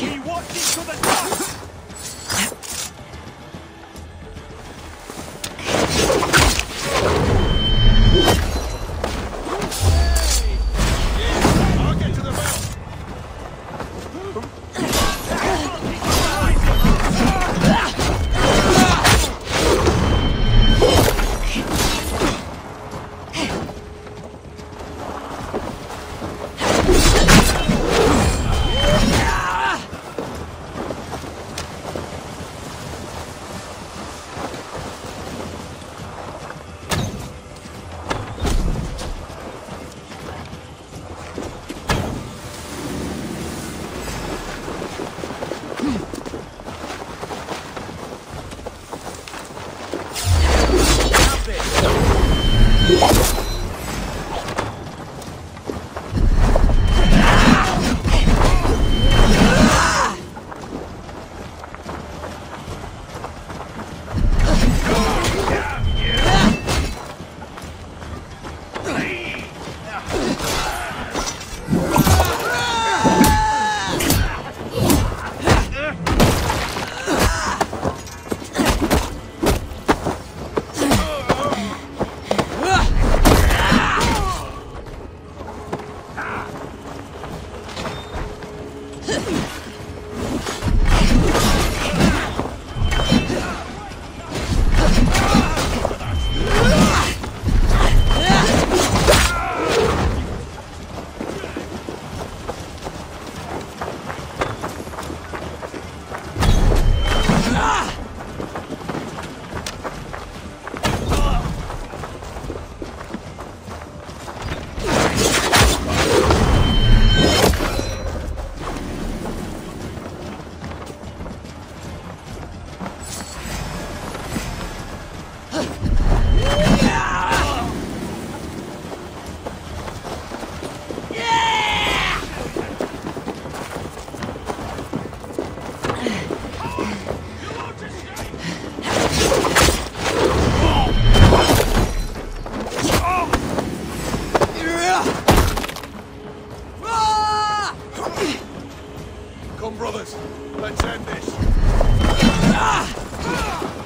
He walked into the dark. Come, Huh? brothers. Let's end this. Hands